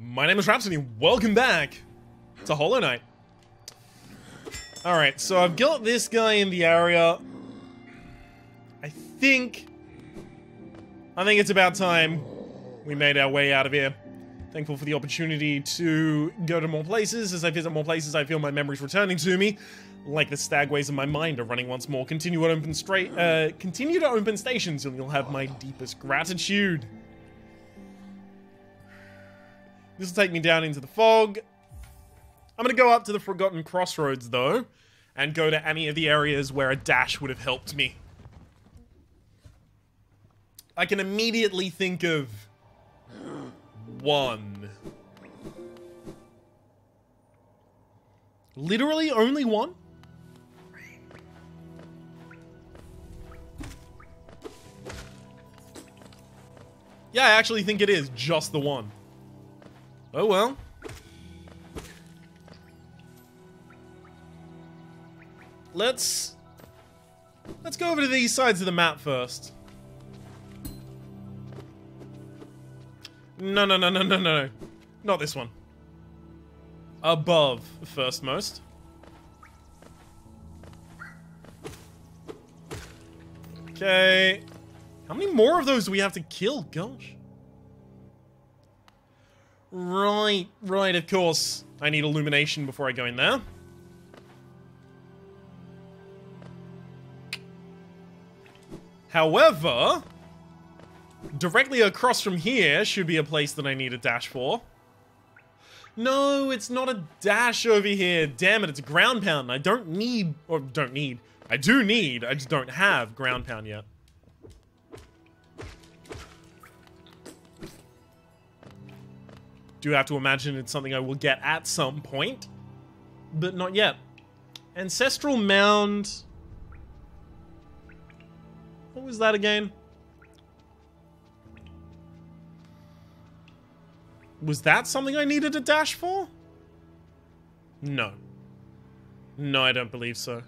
My name is Rhapsody. Welcome back to Hollow Knight. Alright, so I've got this guy in the area. I think... I think it's about time we made our way out of here. Thankful for the opportunity to go to more places. As I visit more places, I feel my memories returning to me. Like the stagways of my mind are running once more. Continue to open straight, uh, continue to open stations and you'll have my deepest gratitude. This will take me down into the fog. I'm gonna go up to the Forgotten Crossroads though, and go to any of the areas where a dash would have helped me. I can immediately think of one. Literally only one? Yeah, I actually think it is just the one. Oh well. Let's... Let's go over to these sides of the map first. No, no, no, no, no, no. Not this one. Above, first most. Okay. How many more of those do we have to kill? Gosh. Right, right, of course. I need illumination before I go in there. However, directly across from here should be a place that I need a dash for. No, it's not a dash over here. Damn it, it's a ground pound. I don't need, or don't need. I do need, I just don't have ground pound yet. Do have to imagine it's something I will get at some point, but not yet. Ancestral Mound. What was that again? Was that something I needed a dash for? No. No, I don't believe so.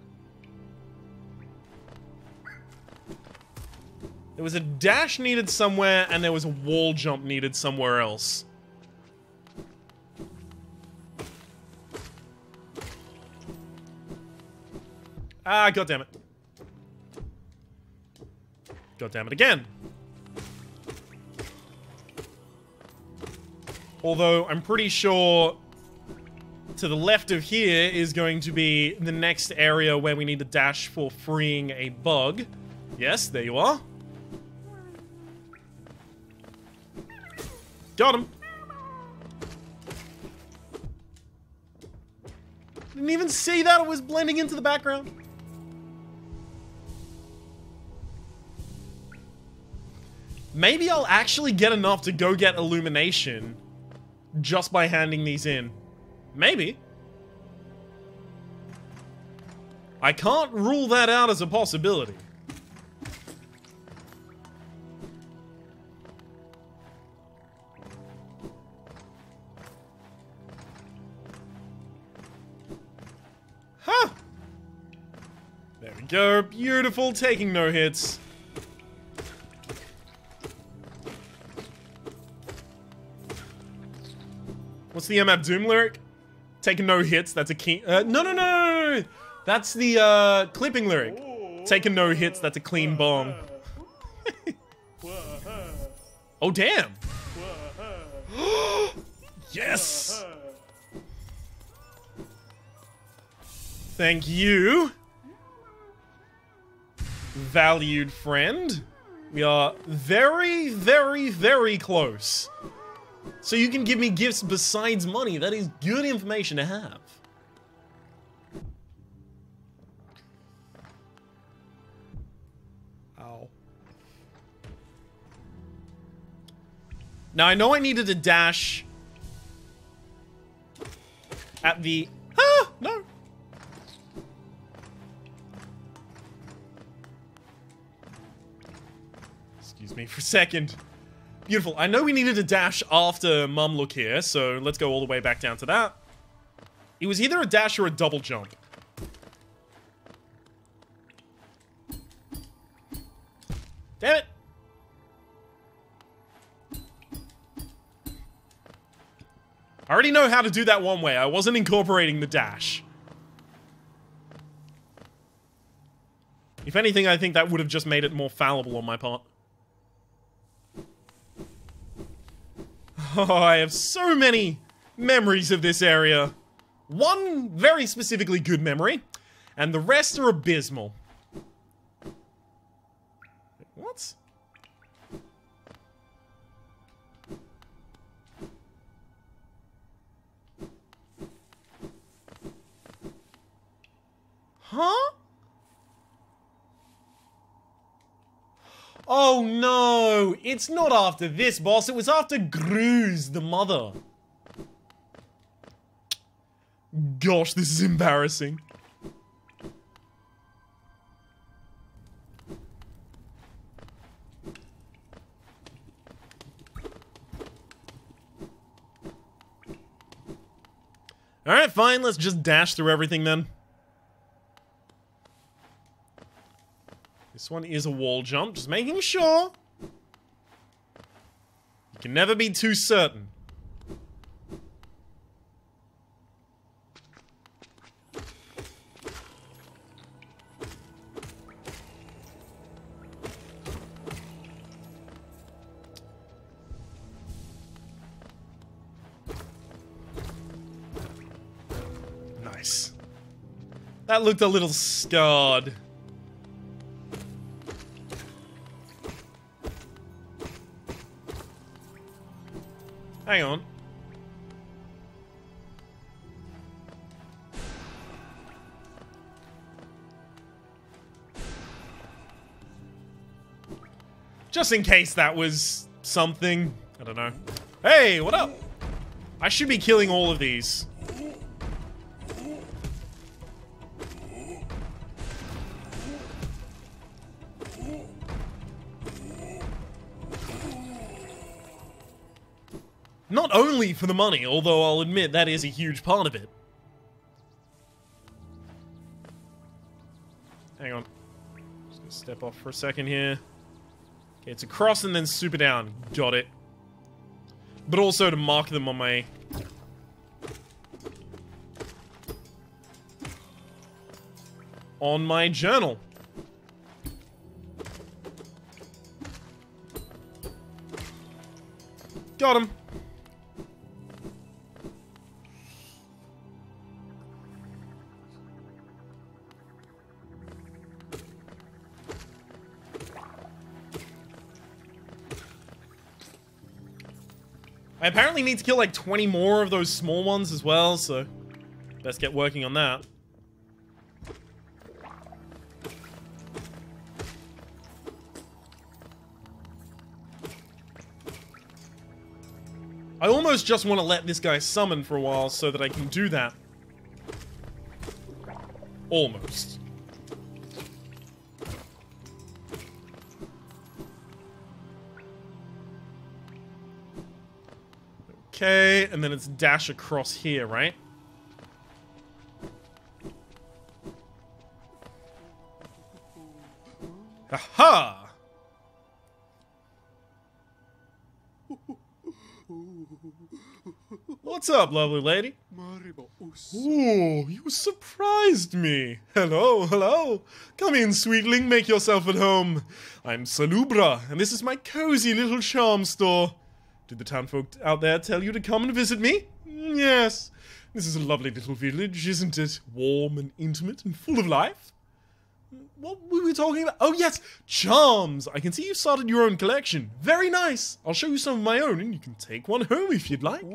There was a dash needed somewhere, and there was a wall jump needed somewhere else. Ah, god damn it. God damn it again. Although, I'm pretty sure to the left of here is going to be the next area where we need to dash for freeing a bug. Yes, there you are. Got him. Didn't even see that, it was blending into the background. Maybe I'll actually get enough to go get illumination just by handing these in. Maybe. I can't rule that out as a possibility. Huh. There we go. Beautiful. Taking no hits. The MF Doom lyric? Taking no hits, that's a key- uh, no, no, no, no, no, That's the, uh, clipping lyric. Taking no hits, that's a clean bomb. oh, damn! yes! Thank you. Valued friend. We are very, very, very close. So you can give me gifts besides money. That is good information to have. Ow. Now I know I needed a dash at the... Ah! No! Excuse me for a second. Beautiful. I know we needed a dash after Mawlek here, so let's go all the way back down to that. It was either a dash or a double jump. Damn it! I already know how to do that one way. I wasn't incorporating the dash. If anything, I think that would have just made it more fallible on my part. Oh, I have so many memories of this area. One very specifically good memory, and the rest are abysmal. What? Huh? Oh no! It's not after this boss, it was after Gruz, the mother. Gosh, this is embarrassing. Alright, fine, let's just dash through everything then. This one is a wall jump, just making sure. You can never be too certain. Nice. That looked a little scarred. Hang on. Just in case that was something. I don't know. Hey, what up? I should be killing all of these. Not only for the money, although I'll admit that is a huge part of it. Hang on. Just gonna step off for a second here. Okay, it's across and then super down. Got it. But also to mark them on my... On my journal. Got him. I apparently need to kill like 20 more of those small ones as well, so let's get working on that. I almost just want to let this guy summon for a while so that I can do that. Almost. Okay, and then it's dash across here, right? Aha! What's up, lovely lady? Oh, you surprised me. Hello, hello. Come in, sweetling, make yourself at home. I'm Salubra, and this is my cozy little charm store. Did the townfolk out there tell you to come and visit me? Mm, yes. This is a lovely little village, isn't it? Warm and intimate and full of life. What were we talking about? Oh, yes, charms. I can see you've started your own collection. Very nice. I'll show you some of my own, and you can take one home if you'd like.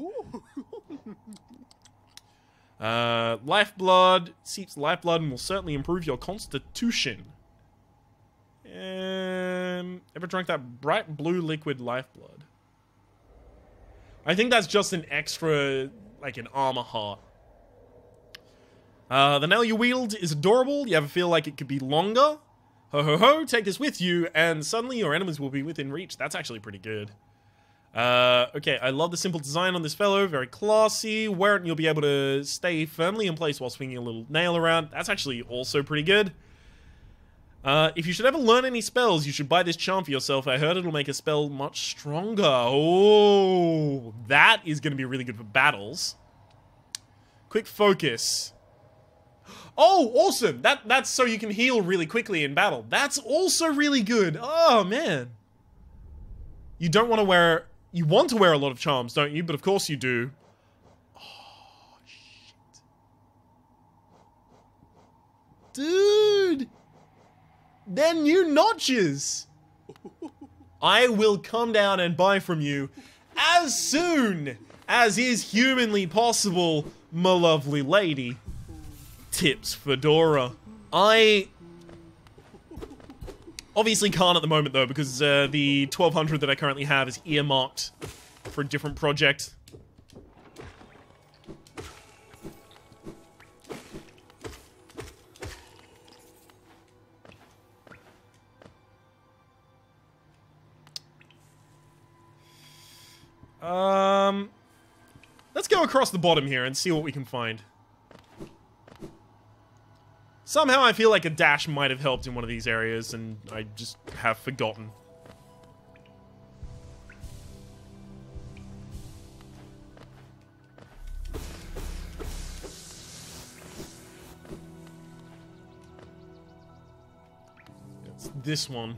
uh, lifeblood. Seeps lifeblood and will certainly improve your constitution. Um, ever drank that bright blue liquid lifeblood? I think that's just an extra, like an armor heart. Uh, the nail you wield is adorable. You ever feel like it could be longer? Ho ho ho, take this with you, and suddenly your enemies will be within reach. That's actually pretty good. Uh, okay, I love the simple design on this fellow. Very classy. Wear it and you'll be able to stay firmly in place while swinging a little nail around. That's actually also pretty good. Uh, if you should ever learn any spells, you should buy this charm for yourself. I heard it'll make a spell much stronger. Oh, that is going to be really good for battles. Quick focus. Oh, awesome! That that's so you can heal really quickly in battle. That's also really good. Oh man. You don't want to wear you want to wear a lot of charms, don't you? But of course you do. Oh shit. Dude. They're new notches. I will come down and buy from you as soon as is humanly possible, my lovely lady. Tips Fedora. I obviously can't at the moment though because uh, the 1200 that I currently have is earmarked for a different project. Um, let's go across the bottom here and see what we can find. Somehow I feel like a dash might have helped in one of these areas, and I just have forgotten. It's this one.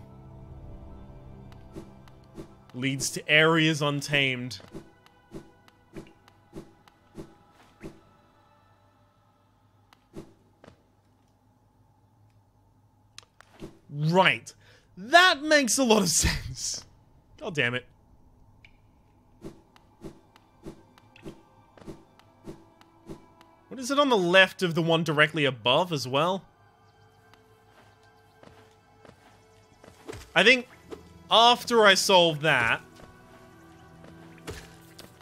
Leads to areas untamed. Right. That makes a lot of sense. God damn it. What is it on the left of the one directly above as well? I think after I solve that,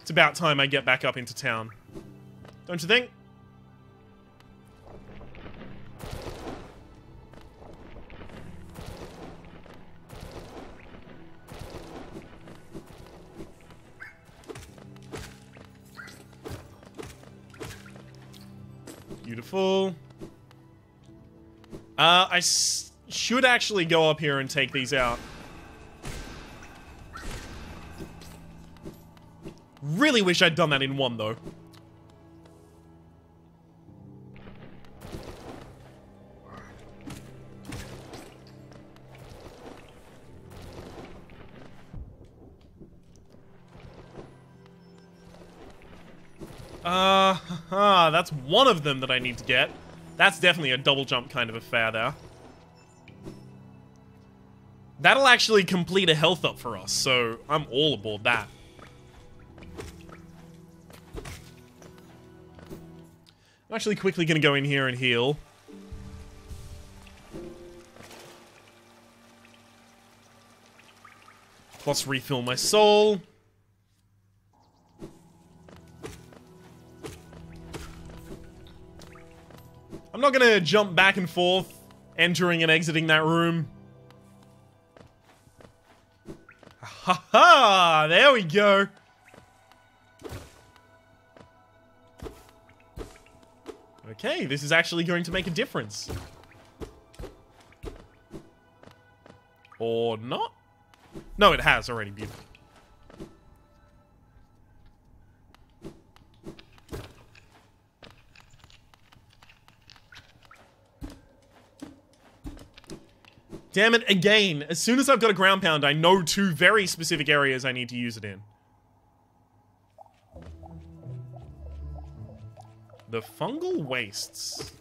it's about time I get back up into town. Don't you think? Beautiful. Uh, I should actually go up here and take these out. Really wish I'd done that in one, though. Uh, ah, that's one of them that I need to get. That's definitely a double jump kind of affair there. That'll actually complete a health up for us, so I'm all aboard that. I'm actually quickly going to go in here and heal. Plus refill my soul. I'm not gonna jump back and forth, entering and exiting that room. Ha ha! There we go! Okay, this is actually going to make a difference. Or not? No, it has already. Beautiful. Damn it, again. As soon as I've got a ground pound, I know two very specific areas I need to use it in. The fungal wastes.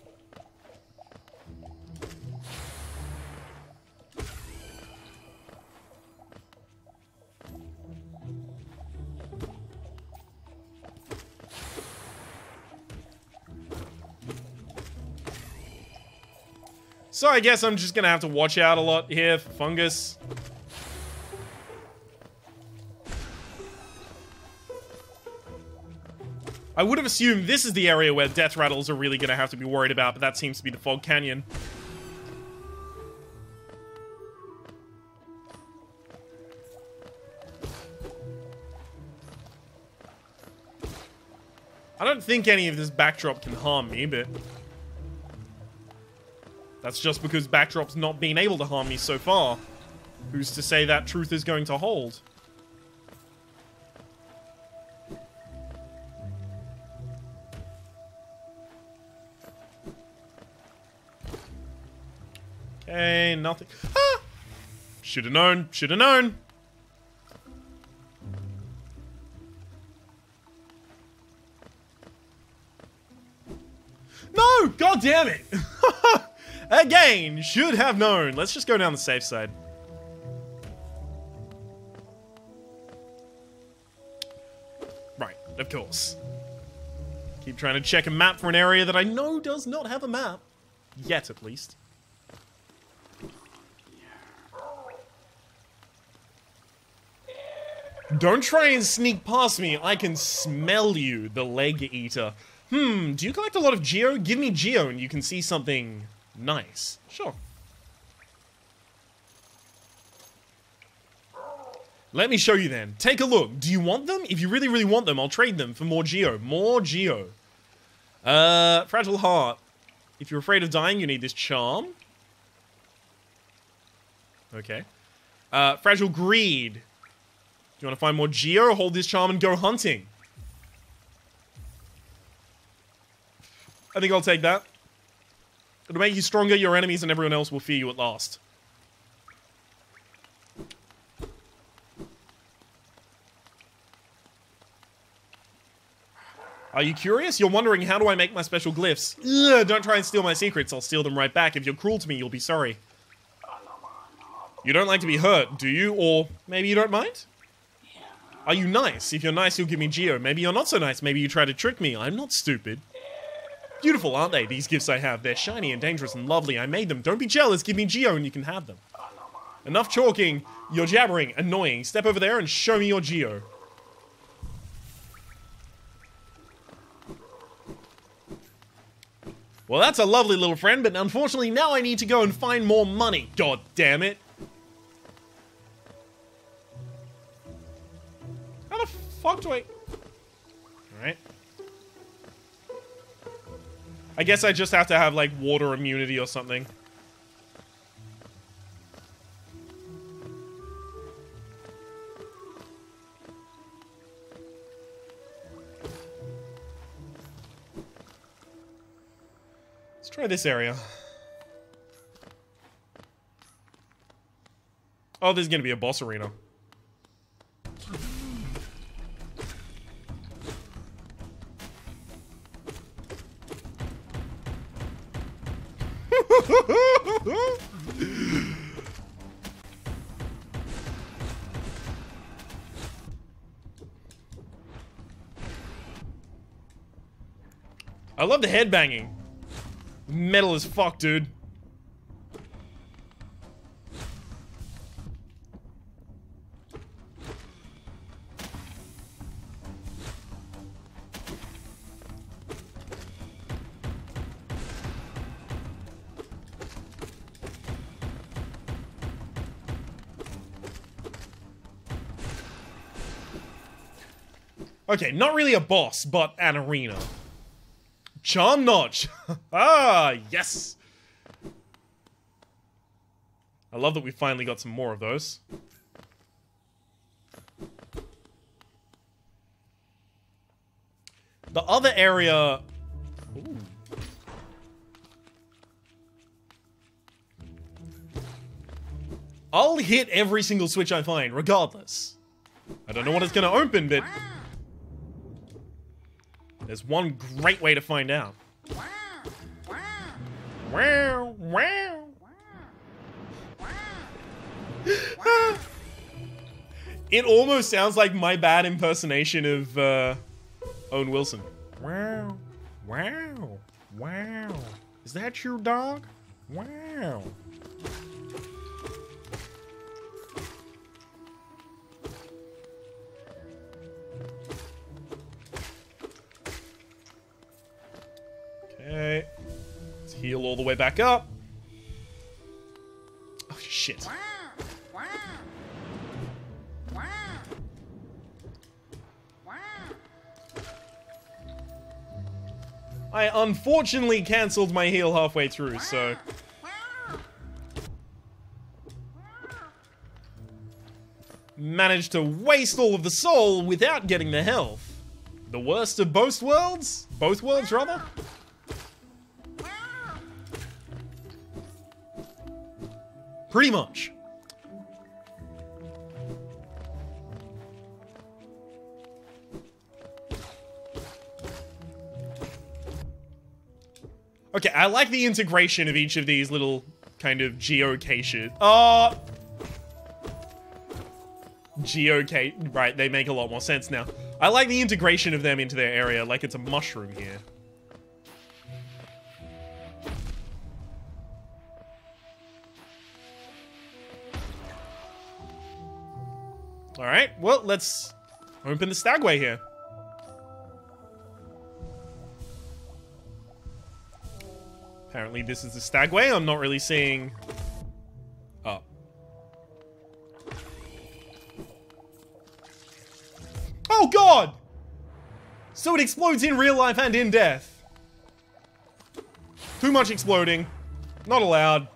So I guess I'm just gonna have to watch out a lot here fungus. I would have assumed this is the area where death rattles are really gonna have to be worried about, but that seems to be the Fog Canyon. I don't think any of this backdrop can harm me, but... That's just because Backdrop's not been able to harm me so far. Who's to say that truth is going to hold? Okay, nothing. Ah! Should have known. Should have known. No! God damn it! Again, should have known. Let's just go down the safe side. Right, of course. Keep trying to check a map for an area that I know does not have a map. Yet, at least. Don't try and sneak past me. I can smell you, the leg eater. Hmm, do you collect a lot of geo? Give me geo and you can see something nice. Sure. Let me show you then. Take a look. Do you want them? If you really, really want them, I'll trade them for more geo. More geo. Uh, Fragile Heart. If you're afraid of dying, you need this charm. Okay. Uh, Fragile Greed. You want to find more geo? Hold this charm and go hunting. I think I'll take that. It'll make you stronger, your enemies and everyone else will fear you at last. Are you curious? You're wondering how do I make my special glyphs? Ugh, don't try and steal my secrets, I'll steal them right back. If you're cruel to me, you'll be sorry. You don't like to be hurt, do you? Or maybe you don't mind? Are you nice? If you're nice, you'll give me Geo. Maybe you're not so nice. Maybe you try to trick me. I'm not stupid. Beautiful, aren't they, these gifts I have? They're shiny and dangerous and lovely. I made them. Don't be jealous. Give me Geo and you can have them. Enough talking. You're jabbering. Annoying. Step over there and show me your Geo. Well, that's a lovely little friend, but unfortunately now I need to go and find more money. God damn it. I... Alright. I guess I just have to have, like, water immunity or something. Let's try this area. Oh, there's gonna be a boss arena. The headbanging. Metal as fuck, dude. Okay, not really a boss, but an arena. Charm Notch! ah, yes! I love that we finally got some more of those. The other area... Ooh. I'll hit every single switch I find, regardless. I don't know what it's gonna open, but... There's one great way to find out. Wow, it almost sounds like my bad impersonation of uh, Owen Wilson. Wow, wow, wow. Is that your dog? Wow. Okay. Let's heal all the way back up. Oh, shit. I unfortunately cancelled my heal halfway through, so... Managed to waste all of the soul without getting the health. The worst of both worlds? Both worlds, rather? Pretty much. Okay, I like the integration of each of these little kind of geocation. Oh! Uh, geocate. Right, they make a lot more sense now. I like the integration of them into their area, like it's a mushroom here. Alright, well, let's open the stagway here. Apparently this is the stagway. I'm not really seeing... Oh. Oh god! So it explodes in real life and in death. Too much exploding. Not allowed.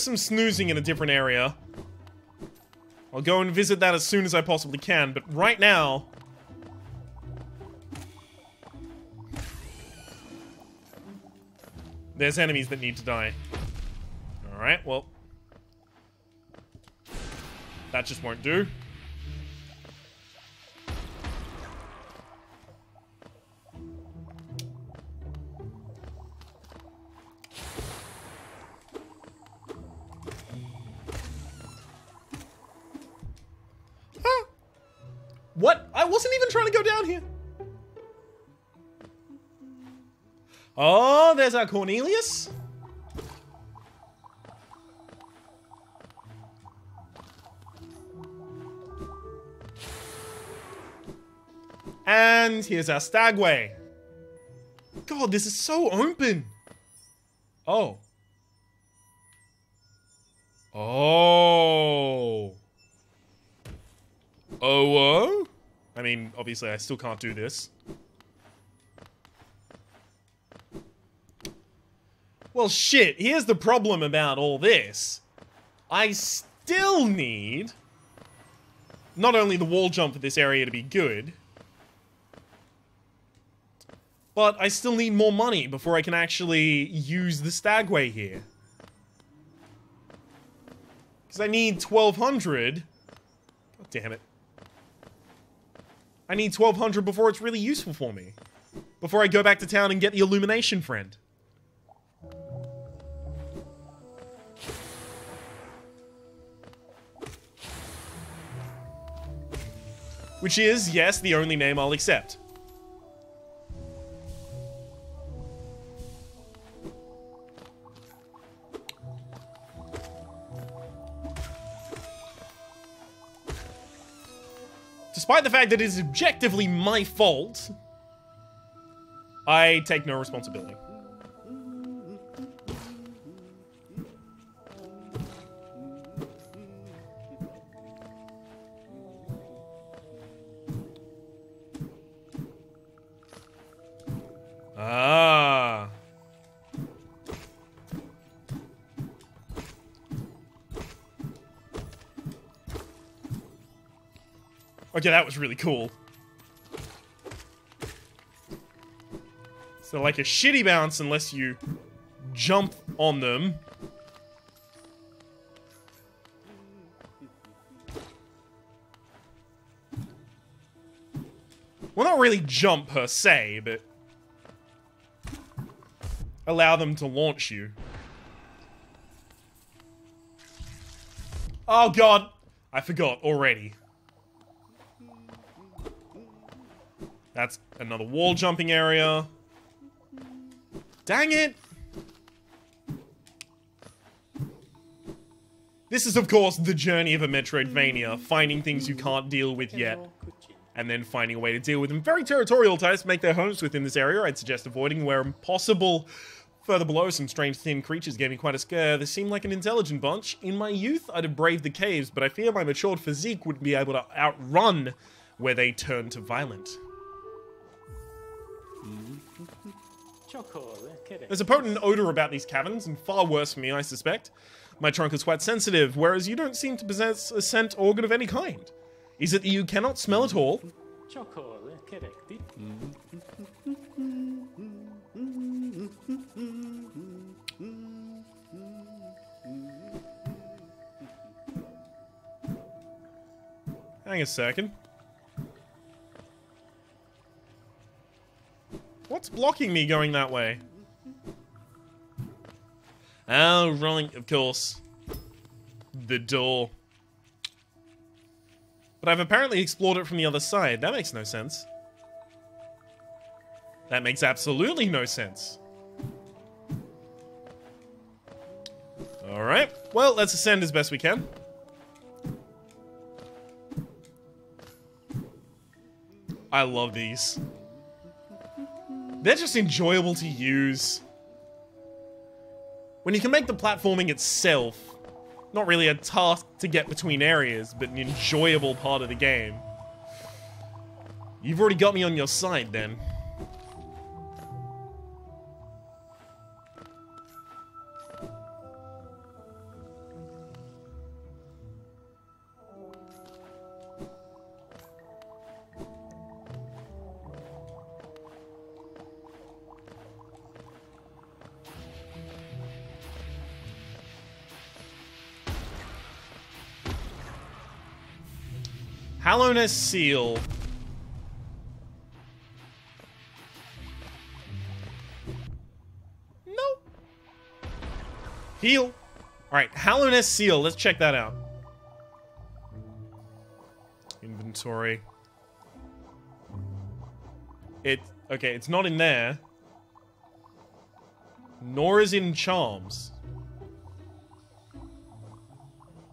Here's some snoozing in a different area. I'll go and visit that as soon as I possibly can, but right now... There's enemies that need to die. Alright, well... That just won't do. There's our Cornelius. And here's our Stagway. God, this is so open. Oh. Oh. Oh, oh. I mean, obviously I still can't do this. Well, shit, here's the problem about all this. I still need not only the wall jump for this area to be good, but I still need more money before I can actually use the Stagway here. Because I need 1200. God damn it. I need 1200 before it's really useful for me. Before I go back to town and get the illumination friend. Which is, yes, the only name I'll accept. Despite the fact that it is objectively my fault, I take no responsibility. Okay, that was really cool. So like a shitty bounce unless you jump on them. Well, not really jump per se, but allow them to launch you. Oh god, I forgot already. That's another wall jumping area. Dang it! This is, of course, the journey of a Metroidvania, finding things you can't deal with yet, and then finding a way to deal with them. Very territorial types make their homes within this area. I'd suggest avoiding where possible. Further below, some strange thin creatures gave me quite a scare. They seemed like an intelligent bunch. In my youth, I'd have braved the caves, but I fear my matured physique wouldn't be able to outrun where they turn to violent. Mm-hmm. There's a potent odor about these caverns, and far worse for me, I suspect. My trunk is quite sensitive, whereas you don't seem to possess a scent organ of any kind. Is it that you cannot smell at all? Mm-hmm. Hang a second. What's blocking me going that way? Oh, right, of course. The door. But I've apparently explored it from the other side. That makes no sense. That makes absolutely no sense. Alright. Well, let's ascend as best we can. I love these. They're just enjoyable to use. When you can make the platforming itself not really a task to get between areas, but an enjoyable part of the game. You've already got me on your side, then. Hallownest Seal. Nope. Heal. Alright, Hallownest Seal. Let's check that out. Inventory. It... Okay, it's not in there. Nor is in Charms.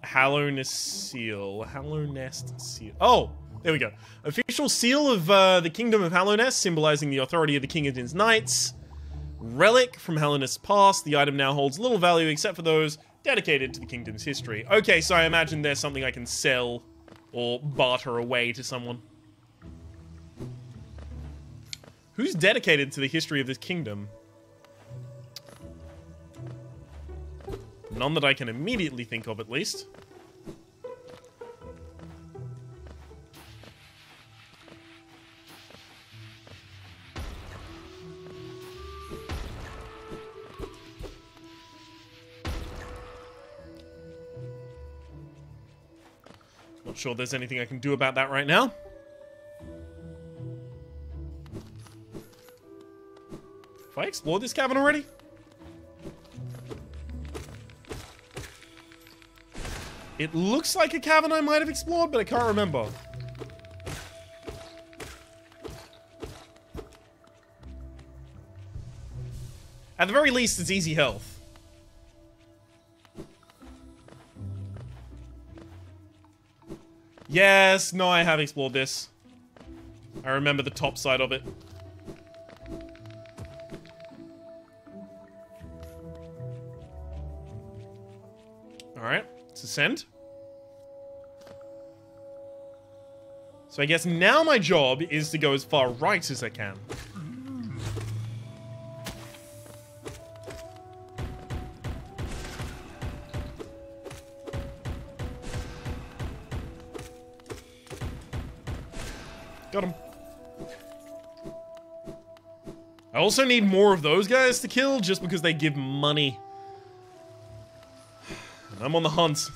Hallownest Seal. Hallownest Seal. Oh, there we go. Official seal of uh, the Kingdom of Hallownest, symbolizing the authority of the King of his Knights. Relic from Hallownest's past. The item now holds little value except for those dedicated to the kingdom's history. Okay, so I imagine there's something I can sell or barter away to someone. Who's dedicated to the history of this kingdom? None that I can immediately think of, at least. Not sure there's anything I can do about that right now. Have I explored this cavern already? It looks like a cavern I might have explored, but I can't remember. At the very least, it's easy health. Yes, no, I have explored this. I remember the top side of it. Let's ascend. So I guess now my job is to go as far right as I can. Got him. I also need more of those guys to kill just because they give money. I'm on the hunt.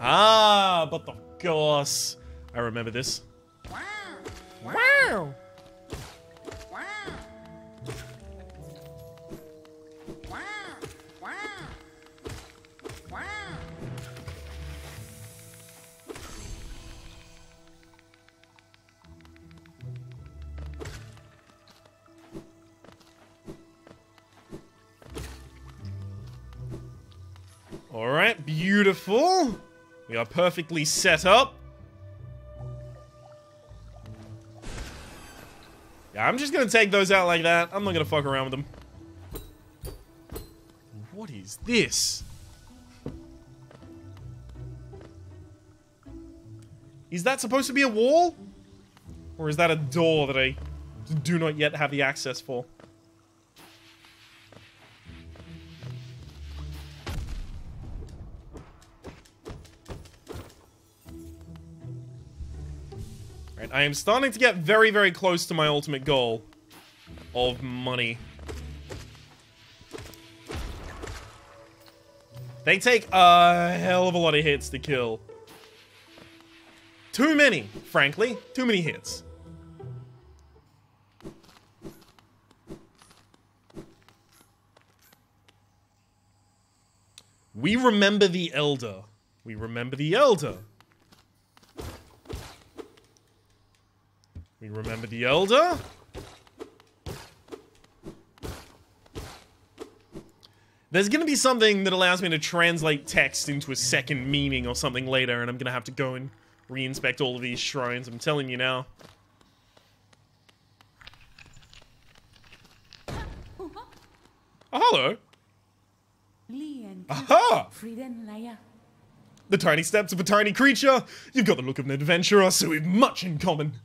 Ah, but of course. I remember this. Wow. Wow. Perfectly set up. Yeah, I'm just gonna take those out like that. I'm not gonna fuck around with them. What is this? Is that supposed to be a wall? Or is that a door that I do not yet have the access for? I am starting to get very, very close to my ultimate goal of money. They take a hell of a lot of hits to kill. Too many, frankly. Too many hits. We remember the Elder. We remember the Elder. We remember the Elder. There's gonna be something that allows me to translate text into a second meaning or something later, and I'm gonna have to go and re-inspect all of these shrines, I'm telling you now. Oh, hello. Aha! The tiny steps of a tiny creature. You've got the look of an adventurer, so we've much in common.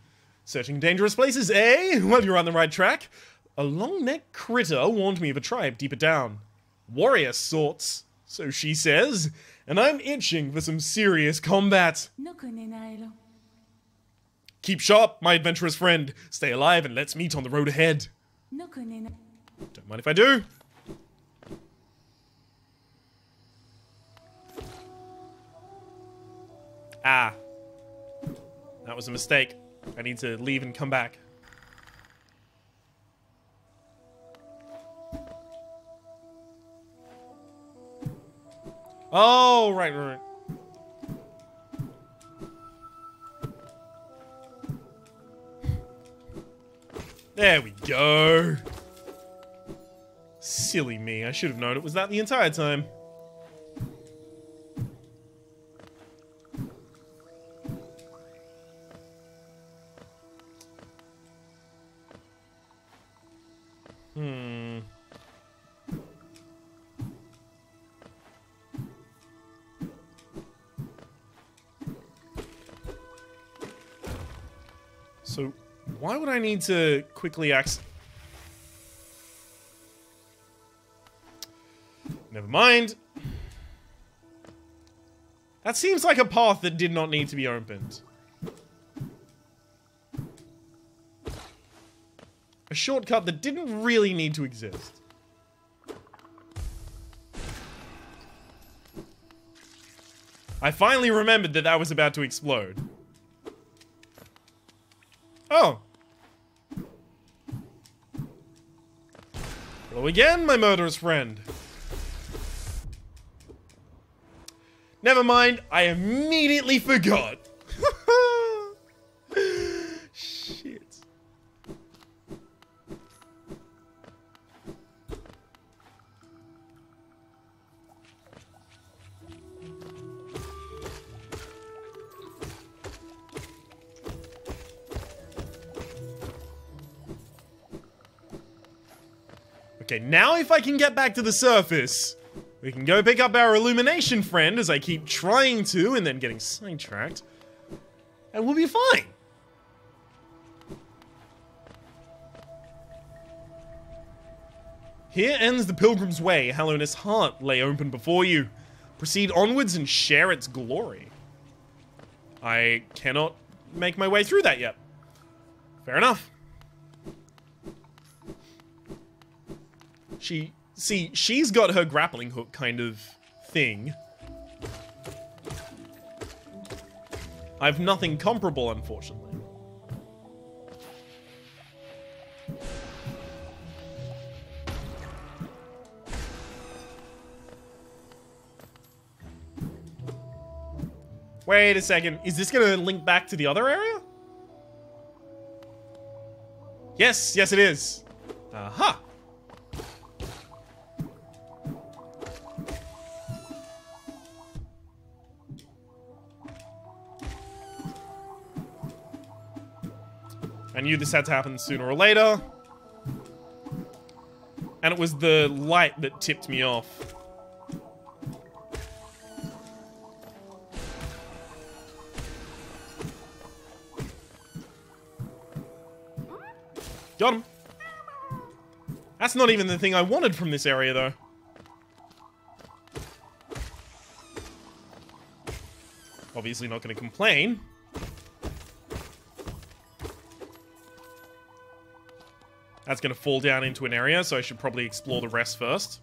Searching dangerous places, eh? Well, you're on the right track. A long-necked critter warned me of a tribe deeper down. Warrior sorts, so she says, and I'm itching for some serious combat. Keep sharp, my adventurous friend. Stay alive and let's meet on the road ahead. Don't mind if I do. Ah. That was a mistake. I need to leave and come back. Oh, right, right. There we go. Silly me. I should have known it was that the entire time. I need to quickly access... Never mind. That seems like a path that did not need to be opened. A shortcut that didn't really need to exist. I finally remembered that that was about to explode. Oh. Hello again, my murderous friend. Never mind, I immediately forgot. Now if I can get back to the surface, we can go pick up our illumination friend as I keep trying to and then getting sidetracked. And we'll be fine. Here ends the pilgrim's way. Hallownest's heart lay open before you. Proceed onwards and share its glory. I cannot make my way through that yet. Fair enough. She, see, she's got her grappling hook kind of thing. I've nothing comparable, unfortunately. Wait a second. Is this to link back to the other area? Yes, yes it is. Aha. Knew this had to happen sooner or later. And it was the light that tipped me off. Got him. That's not even the thing I wanted from this area, though. Obviously not going to complain. That's going to fall down into an area, so I should probably explore the rest first.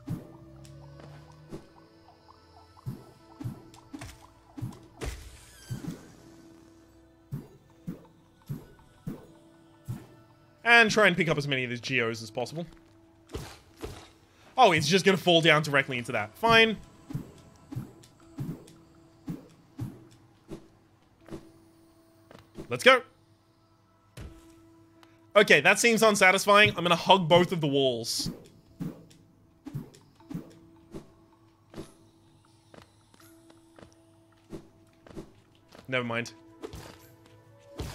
And try and pick up as many of these geos as possible. Oh, it's just going to fall down directly into that. Fine. Let's go. Okay, that seems unsatisfying. I'm gonna hug both of the walls. Never mind.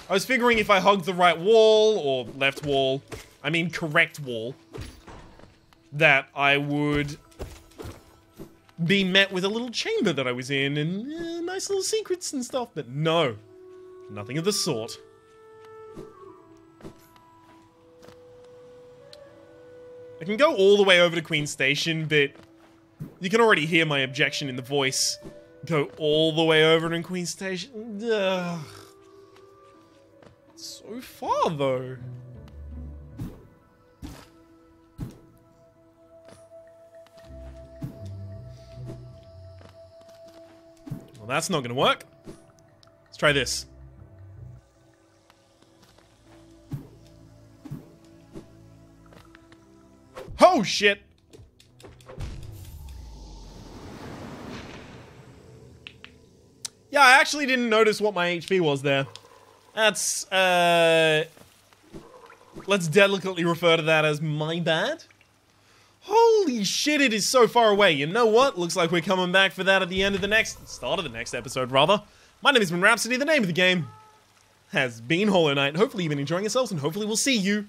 I was figuring if I hugged the right wall, or left wall, I mean correct wall, that I would be met with a little chamber that I was in and uh, nice little secrets and stuff, but no. Nothing of the sort. I can go all the way over to Queen Station, but you can already hear my objection in the voice. Go all the way over to Queen Station. Ugh. So far, though. Well, that's not gonna work. Let's try this. Oh, shit! Yeah, I actually didn't notice what my HP was there. That's, uh... Let's delicately refer to that as my bad. Holy shit, it is so far away. You know what? Looks like we're coming back for that at the end of the next... Start of the next episode, rather. My name has been Rhapsody. The name of the game has been Hollow Knight. Hopefully you've been enjoying yourselves, and hopefully we'll see you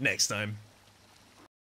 next time.